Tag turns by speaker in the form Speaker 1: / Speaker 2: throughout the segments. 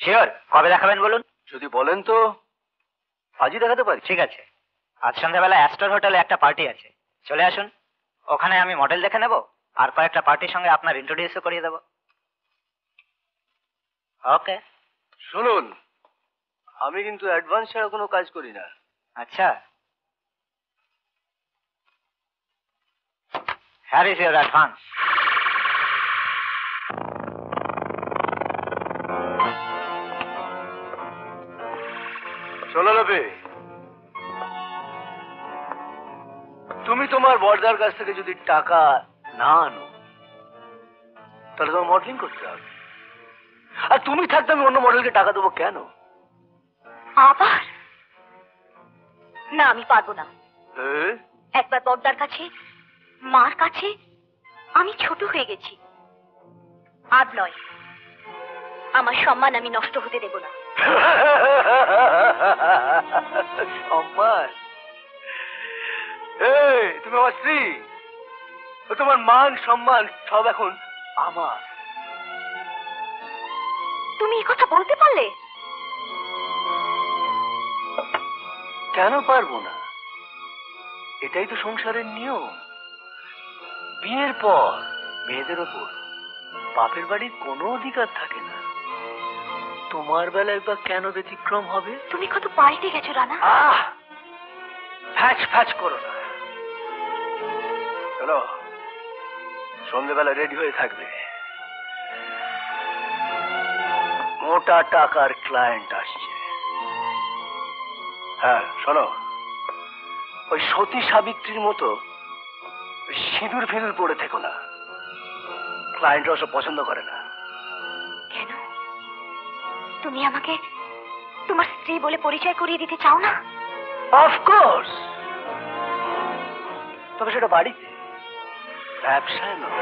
Speaker 1: Sure কবে দেখাবেন বলুন?
Speaker 2: যদি বলেন তো আজই দেখাতে পারি।
Speaker 1: ঠিক আছে। আজ সন্ধ্যাবেলা অ্যাস্টর হোটেলে একটা পার্টি আছে। চলে আসুন। ওখানে আমি মডেল দেখে নেব আর কয়েকটা পার্টির সঙ্গে আপনার ইন্ট্রোডিউসও করিয়ে দেবো। ওকে
Speaker 2: শুনুন আমি কিন্তু অ্যাডভান্স ছাড়া কোনো কাজ করি না।
Speaker 1: আচ্ছা। হ্যার ইজ ইউর অ্যাডভান্স
Speaker 2: শোনো লবে তুমি তোমার বর্দার কাছ থেকে যদি টাকা না আনো তাহলে তোমার মডেলিং করতে হবে। আর তুমি থাকতে আমি অন্য মডেলকে টাকা দেবো কেন?
Speaker 3: আবার? না আমি পারব না। একবার বড়দার কাছে মার কাছে আমি ছোট হয়ে গেছি। আর নয় আমার সম্মান আমি নষ্ট হতে দেব না।
Speaker 2: সম্মান এই তুমি আমার স্ত্রী? তোমার মান সম্মান সব এখন আমার।
Speaker 3: তুমি এ কথা বলতে পারলে?
Speaker 2: কেন পারব না? এটাই তো সংসারের নিয়ম। বিয়ের পর মেয়েদের ওপর বাপের বাড়ির কোনো অধিকার থাকে না। তোমার বেলায় বা কেন ব্যতিক্রম হবে?
Speaker 3: তুমি কত পাল্টে গেছো রানা।
Speaker 2: ফ্যাচ ফ্যাচ করো না। চলো সন্ধ্যেবেলা রেডি হয়ে থাকবে। মোটা টাকার ক্লায়েন্ট আসছে। হ্যাঁ শোনো। ওই সতী সাবিত্রীর মতো সিঁদুর ফিঁদুর পড়ে থেকো না। ক্লায়েন্ট ওসব পছন্দ করে না।
Speaker 3: তুমি আমাকে তোমার স্ত্রী বলে পরিচয় করিয়ে দিতে চাও না?
Speaker 2: অফকোর্স তবে সেটা বাড়িতে ব্যবসায় নয়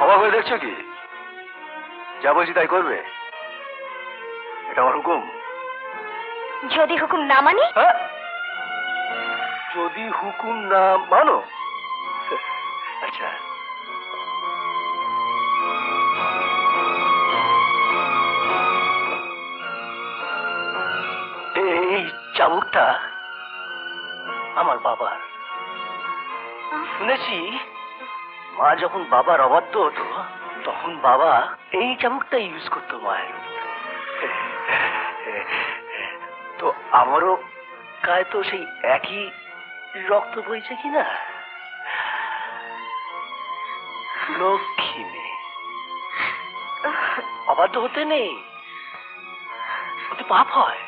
Speaker 2: অবাক হয়ে দেখছ কি? যা বলছি তাই করবে? এটা আমার হুকুম।
Speaker 3: যদি হুকুম না মানি?
Speaker 2: হ্যাঁ? যদি হুকুম না মানো আমার বাবার। শুনেছি মা যখন বাবার অবাধ্য হতো তখন বাবা এই চাবুকটা ইউজ করতো মায়ের। তো আমারও গায়ে তো সেই একই রক্ত বইছে কিনা লক্ষ্মী মেয়ে। অবাধ্য হতে নেই। ওতে পাপ হয়।